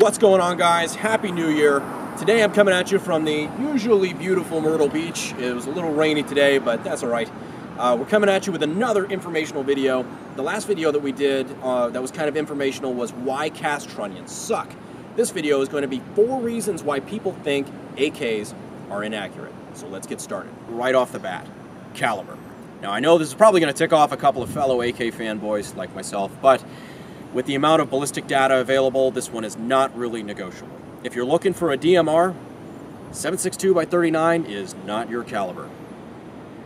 What's going on, guys? Happy New Year. Today I'm coming at you from the usually beautiful Myrtle Beach. It was a little rainy today, but that's all right. Uh, we're coming at you with another informational video. The last video that we did uh, that was kind of informational was why cast trunnions suck. This video is going to be four reasons why people think AKs are inaccurate. So let's get started. Right off the bat, caliber. Now I know this is probably going to tick off a couple of fellow AK fanboys like myself, but with the amount of ballistic data available, this one is not really negotiable. If you're looking for a DMR, 762 by 39 is not your caliber.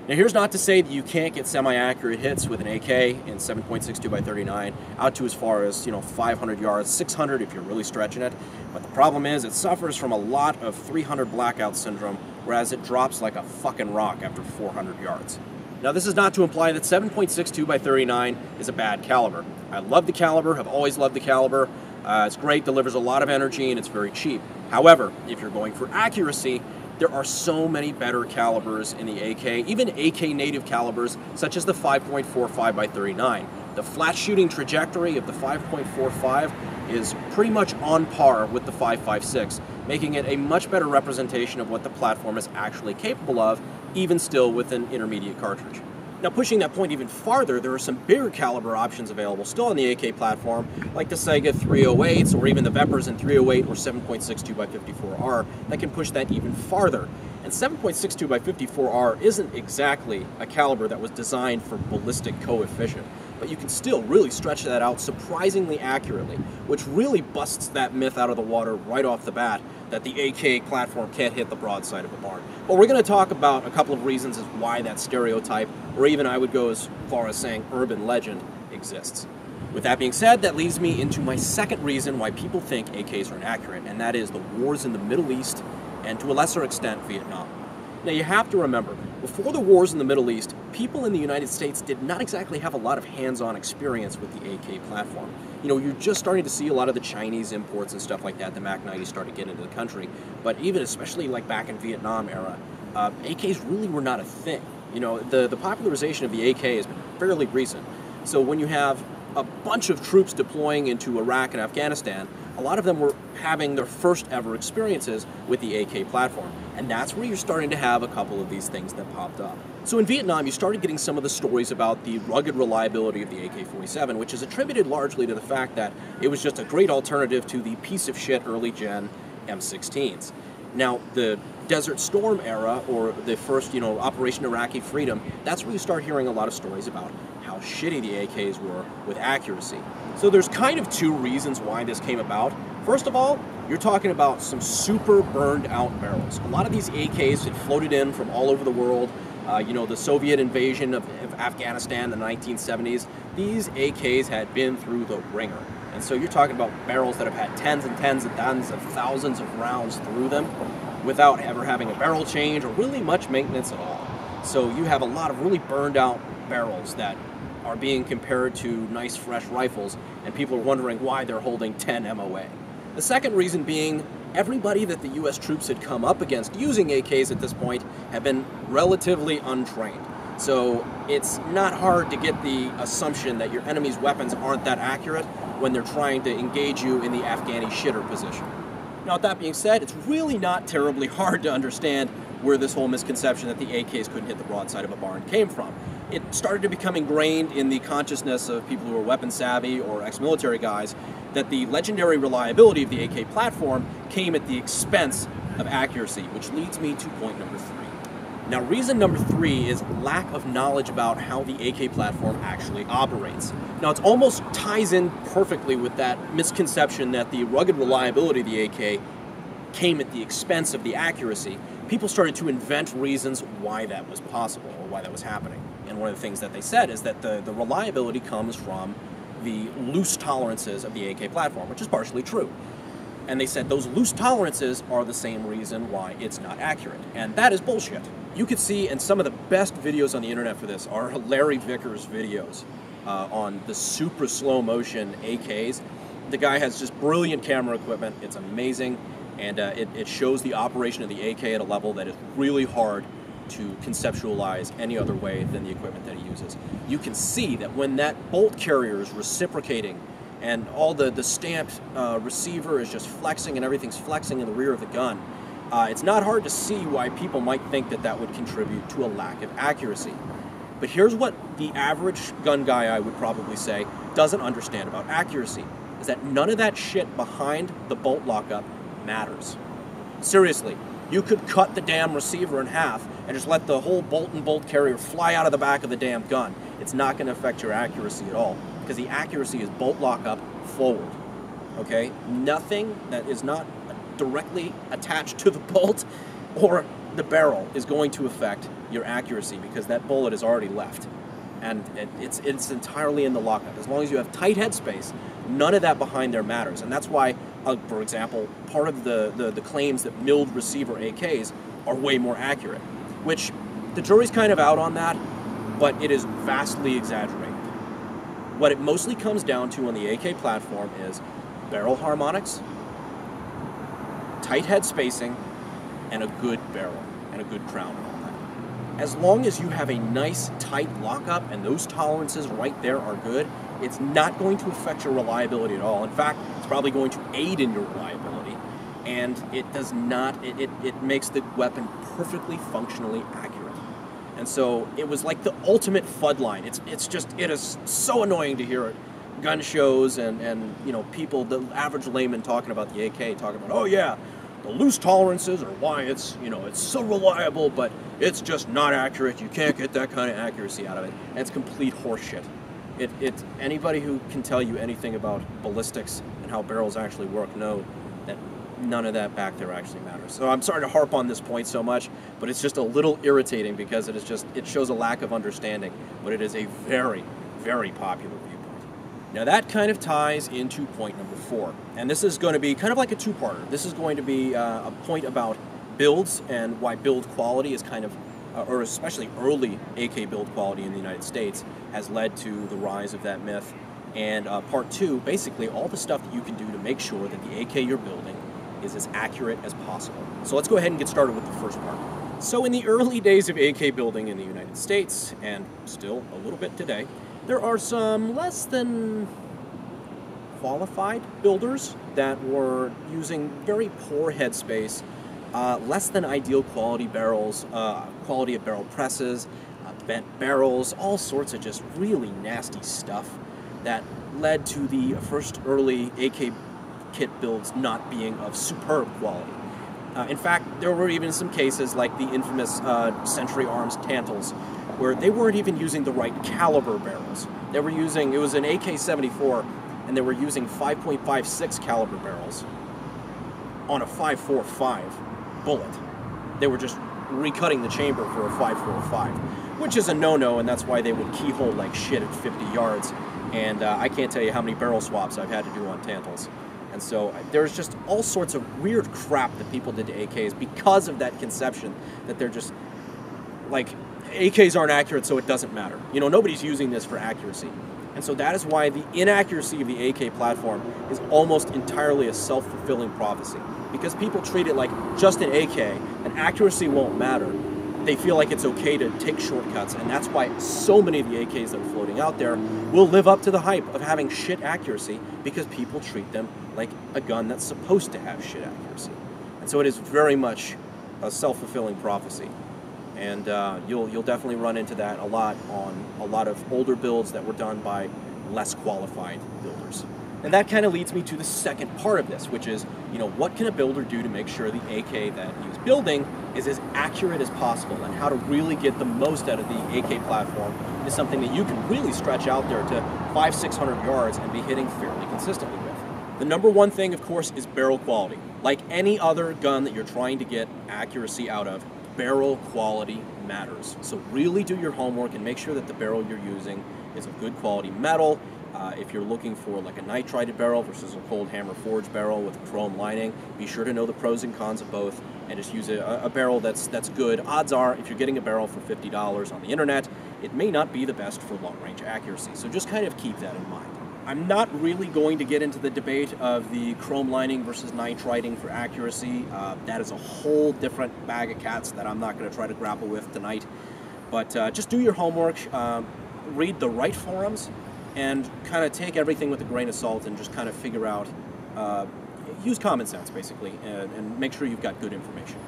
Now here's not to say that you can't get semi-accurate hits with an AK in 7.62 by 39 out to as far as, you know, 500 yards, 600 if you're really stretching it. But the problem is it suffers from a lot of 300 blackout syndrome, whereas it drops like a fucking rock after 400 yards. Now this is not to imply that 7.62 by 39 is a bad caliber. I love the caliber, have always loved the caliber. Uh, it's great, delivers a lot of energy, and it's very cheap. However, if you're going for accuracy, there are so many better calibers in the AK, even AK native calibers, such as the 5.45 by 39. The flat shooting trajectory of the 5.45 is pretty much on par with the 5.56, making it a much better representation of what the platform is actually capable of, even still with an intermediate cartridge. Now pushing that point even farther, there are some bigger caliber options available still on the AK platform, like the Saiga 308s or even the Veprs in 308 or 7.62x54R that can push that even farther. And 7.62x54R isn't exactly a caliber that was designed for ballistic coefficient, but you can still really stretch that out surprisingly accurately, which really busts that myth out of the water right off the bat that the AK platform can't hit the broadside of a barn. But we're going to talk about a couple of reasons as why that stereotype, or even I would go as far as saying urban legend, exists. With that being said, that leads me into my second reason why people think AKs are inaccurate, and that is the wars in the Middle East and to a lesser extent Vietnam. Now you have to remember, before the wars in the Middle East, people in the United States did not exactly have a lot of hands-on experience with the AK platform. You know, you're just starting to see a lot of the Chinese imports and stuff like that. The MAK-90 started getting into the country, but even especially like back in Vietnam era, uh, AKs really were not a thing. You know, the the popularization of the AK has been fairly recent. So when you have a bunch of troops deploying into Iraq and Afghanistan, a lot of them were having their first ever experiences with the AK platform. And that's where you're starting to have a couple of these things that popped up. So in Vietnam, you started getting some of the stories about the rugged reliability of the AK-47, which is attributed largely to the fact that it was just a great alternative to the piece of shit early gen M16s. Now, the Desert Storm era, or the first, you know, Operation Iraqi Freedom, that's where you start hearing a lot of stories about how shitty the AKs were with accuracy. So there's kind of two reasons why this came about. First of all, you're talking about some super burned out barrels. A lot of these AKs had floated in from all over the world. Uh, you know, the Soviet invasion of, of Afghanistan in the 1970s, these AKs had been through the ringer. And so you're talking about barrels that have had tens and tens and tens of thousands of rounds through them without ever having a barrel change or really much maintenance at all. So you have a lot of really burned out barrels that are being compared to nice fresh rifles, and people are wondering why they're holding 10 MOA. The second reason being everybody that the US troops had come up against using AKs at this point had been relatively untrained. So it's not hard to get the assumption that your enemy's weapons aren't that accurate when they're trying to engage you in the Afghani shitter position. Now, with that being said, it's really not terribly hard to understand where this whole misconception that the AKs couldn't hit the broadside of a barn came from it started to become ingrained in the consciousness of people who are weapon savvy or ex-military guys that the legendary reliability of the AK platform came at the expense of accuracy, which leads me to point number three. Now, reason number three is lack of knowledge about how the AK platform actually operates. Now, it almost ties in perfectly with that misconception that the rugged reliability of the AK came at the expense of the accuracy. People started to invent reasons why that was possible or why that was happening. And one of the things that they said is that the, the reliability comes from the loose tolerances of the AK platform, which is partially true. And they said those loose tolerances are the same reason why it's not accurate. And that is bullshit. You could see, and some of the best videos on the internet for this are Larry Vickers videos uh, on the super slow motion AKs. The guy has just brilliant camera equipment. It's amazing. And uh, it, it shows the operation of the AK at a level that is really hard to conceptualize any other way than the equipment that he uses. You can see that when that bolt carrier is reciprocating and all the, the stamped uh, receiver is just flexing and everything's flexing in the rear of the gun. Uh, it's not hard to see why people might think that that would contribute to a lack of accuracy. But here's what the average gun guy, I would probably say, doesn't understand about accuracy, is that none of that shit behind the bolt lockup matters. Seriously, you could cut the damn receiver in half and just let the whole bolt and bolt carrier fly out of the back of the damn gun. It's not going to affect your accuracy at all because the accuracy is bolt lockup forward. Okay? Nothing that is not directly attached to the bolt or the barrel is going to affect your accuracy because that bullet is already left. And it, it's, it's entirely in the lockup. As long as you have tight headspace, none of that behind there matters. And that's why, uh, for example, part of the, the, the claims that milled receiver AKs are way more accurate, which the jury's kind of out on that, but it is vastly exaggerated. What it mostly comes down to on the AK platform is barrel harmonics, tight head spacing, and a good barrel and a good crown and all that. As long as you have a nice tight lockup and those tolerances right there are good, it's not going to affect your reliability at all. In fact, it's probably going to aid in your reliability. And it does not, it, it, it makes the weapon perfectly functionally accurate. And so it was like the ultimate FUD line. It's, it's just, it is so annoying to hear it gun shows and, and you know people the average layman talking about the AK talking about oh yeah the loose tolerances are why it's you know it's so reliable, but it's just not accurate. You can't get that kind of accuracy out of it. And it's complete horseshit. It, it anybody who can tell you anything about ballistics and how barrels actually work know that none of that back there actually matters. So I'm sorry to harp on this point so much, but it's just a little irritating because it is just it shows a lack of understanding. But it is a very, very popular view. Now that kind of ties into point number four. And this is going to be kind of like a two-parter. This is going to be uh, a point about builds and why build quality is kind of, uh, or especially early AK build quality in the United States has led to the rise of that myth. And uh, part two, basically all the stuff that you can do to make sure that the AK you're building is as accurate as possible. So let's go ahead and get started with the first part. So in the early days of AK building in the United States, and still a little bit today, there are some less than qualified builders that were using very poor headspace, uh, less than ideal quality barrels, uh, quality of barrel presses, uh, bent barrels, all sorts of just really nasty stuff that led to the first early AK kit builds not being of superb quality. Uh, in fact, there were even some cases like the infamous uh, Century Arms Tantals, where they weren't even using the right caliber barrels. They were using, it was an AK-74, and they were using 5.56 caliber barrels on a 5.45 bullet. They were just recutting the chamber for a 5.45, which is a no-no, and that's why they would keyhole like shit at 50 yards. And uh, I can't tell you how many barrel swaps I've had to do on Tantals. And so there's just all sorts of weird crap that people did to AKs because of that conception that they're just like AKs aren't accurate, so it doesn't matter. You know, nobody's using this for accuracy. And so that is why the inaccuracy of the AK platform is almost entirely a self-fulfilling prophecy. Because people treat it like just an AK, and accuracy won't matter. They feel like it's okay to take shortcuts, and that's why so many of the AKs that are floating out there will live up to the hype of having shit accuracy because people treat them like a gun that's supposed to have shit accuracy. And so it is very much a self-fulfilling prophecy and uh, you'll you'll definitely run into that a lot on a lot of older builds that were done by less qualified builders. And that kind of leads me to the second part of this, which is, you know, what can a builder do to make sure the AK that he's building is as accurate as possible and how to really get the most out of the AK platform is something that you can really stretch out there to five, 600 yards and be hitting fairly consistently with. The number one thing, of course, is barrel quality. Like any other gun that you're trying to get accuracy out of, barrel quality matters. So really do your homework and make sure that the barrel you're using is of good quality metal. Uh, if you're looking for like a nitrided barrel versus a cold hammer forged barrel with a chrome lining, be sure to know the pros and cons of both and just use a, a barrel that's that's good. Odds are, if you're getting a barrel for $50 on the internet, it may not be the best for long range accuracy. So just kind of keep that in mind. I'm not really going to get into the debate of the chrome lining versus nitriding for accuracy. Uh, that is a whole different bag of cats that I'm not going to try to grapple with tonight. But uh, just do your homework, um, read the right forums, and kind of take everything with a grain of salt and just kind of figure out, uh, use common sense basically, and, and make sure you've got good information.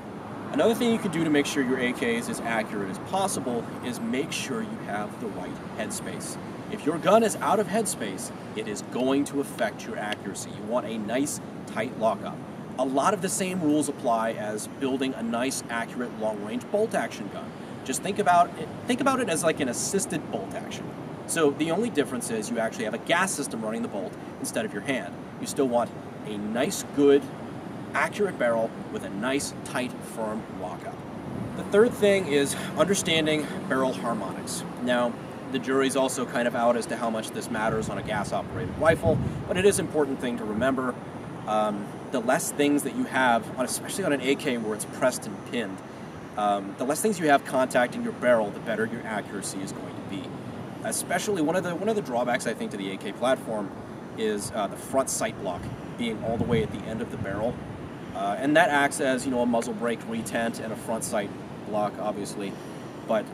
Another thing you can do to make sure your AK is as accurate as possible is make sure you have the right headspace. If your gun is out of headspace, it is going to affect your accuracy. You want a nice, tight lockup. A lot of the same rules apply as building a nice, accurate, long-range bolt action gun. Just think about it, think about it as like an assisted bolt action. So the only difference is you actually have a gas system running the bolt instead of your hand. You still want a nice, good, accurate barrel with a nice, tight, firm lockup. The third thing is understanding barrel harmonics. Now, the jury's also kind of out as to how much this matters on a gas-operated rifle, but it is an important thing to remember. Um, the less things that you have, especially on an AK where it's pressed and pinned, um, the less things you have contacting your barrel, the better your accuracy is going to be. Especially one of the one of the drawbacks I think to the AK platform is uh, the front sight block being all the way at the end of the barrel, uh, and that acts as you know a muzzle brake retent and a front sight block, obviously. But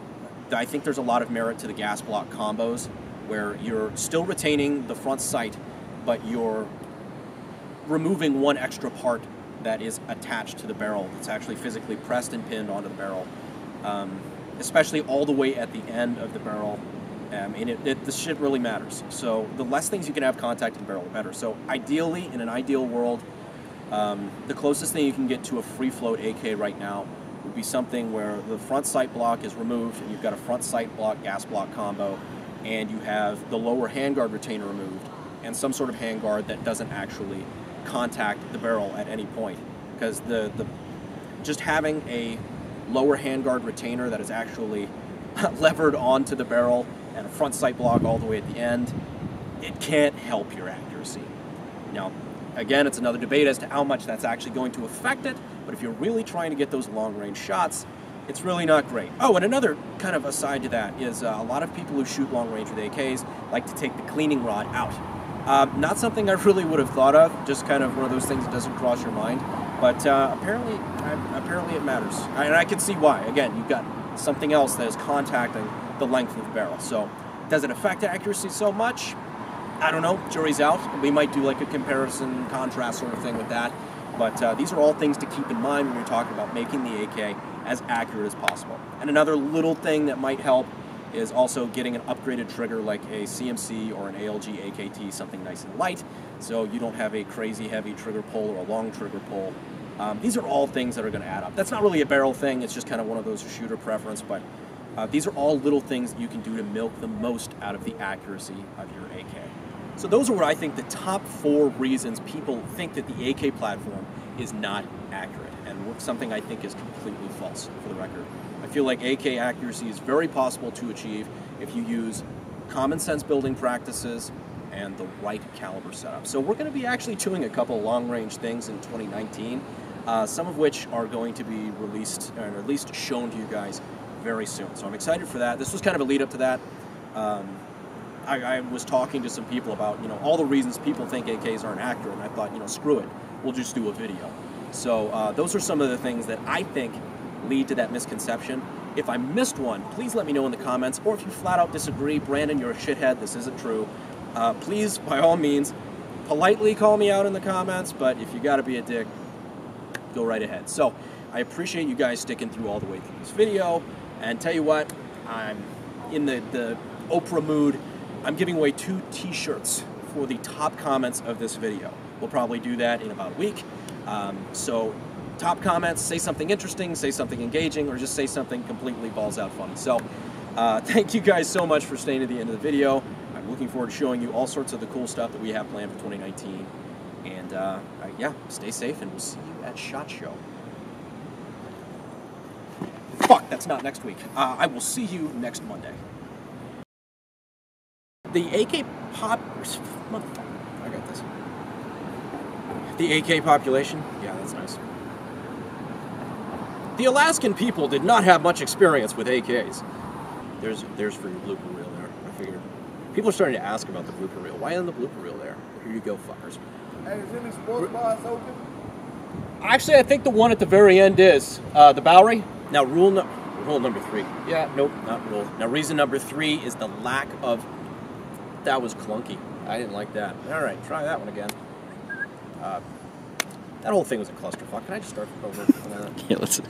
I think there's a lot of merit to the gas block combos where you're still retaining the front sight, but you're removing one extra part that is attached to the barrel. It's actually physically pressed and pinned onto the barrel, um, especially all the way at the end of the barrel. Um, and it, it, the shit really matters. So the less things you can have contact in the barrel, the better. So ideally, in an ideal world, um, the closest thing you can get to a free float AK right now would be something where the front sight block is removed and you've got a front sight block gas block combo and you have the lower handguard retainer removed and some sort of handguard that doesn't actually contact the barrel at any point because the, the just having a lower handguard retainer that is actually levered onto the barrel and a front sight block all the way at the end, it can't help your accuracy. Now, again, it's another debate as to how much that's actually going to affect it, but if you're really trying to get those long range shots, it's really not great. Oh, and another kind of aside to that is uh, a lot of people who shoot long range with AKs like to take the cleaning rod out um, not something I really would have thought of. Just kind of one of those things that doesn't cross your mind. But uh, apparently, apparently it matters, and I can see why. Again, you've got something else that is contacting the length of the barrel. So, does it affect accuracy so much? I don't know. Jury's out. We might do like a comparison, contrast sort of thing with that. But uh, these are all things to keep in mind when you're talking about making the AK as accurate as possible. And another little thing that might help is also getting an upgraded trigger like a CMC or an ALG AKT, something nice and light, so you don't have a crazy heavy trigger pull or a long trigger pull. Um, these are all things that are going to add up. That's not really a barrel thing, it's just kind of one of those shooter preference, but uh, these are all little things that you can do to milk the most out of the accuracy of your AK. So those are what I think the top four reasons people think that the AK platform is not accurate, and something I think is completely false for the record. I feel like AK accuracy is very possible to achieve if you use common sense building practices and the right caliber setup. So we're going to be actually doing a couple long range things in 2019, uh, some of which are going to be released or at least shown to you guys very soon. So I'm excited for that. This was kind of a lead up to that. Um, I, I, was talking to some people about you know all the reasons people think AKs aren't accurate, and I thought you know screw it, we'll just do a video. So uh, those are some of the things that I think lead to that misconception. If I missed one, please let me know in the comments, or if you flat out disagree, Brandon, you're a shithead, this isn't true, uh, please, by all means, politely call me out in the comments, but if you gotta be a dick, go right ahead. So, I appreciate you guys sticking through all the way through this video, and tell you what, I'm in the, the Oprah mood. I'm giving away two t-shirts for the top comments of this video. We'll probably do that in about a week. Um, so top comments, say something interesting, say something engaging, or just say something completely balls out funny. So uh, thank you guys so much for staying to the end of the video. I'm looking forward to showing you all sorts of the cool stuff that we have planned for 2019. And uh, yeah, stay safe and we'll see you at SHOT Show. Fuck, that's not next week. Uh, I will see you next Monday. The AK pop... I got this. The AK population? Yeah, that's nice. The Alaskan people did not have much experience with AKs. There's there's for your blooper reel there. I figured. People are starting to ask about the blooper reel. Why isn't the blooper reel there? Here you go, fuckers. Hey, is any sports bars open? Actually, I think the one at the very end is uh, the Bowery. Now, rule no- rule number three. Yeah, nope, not rule. Now, reason number three is the lack of That was clunky. I didn't like that. All right, try that one again. Uh, that whole thing was a clusterfuck. Can I just start over? Yeah, let's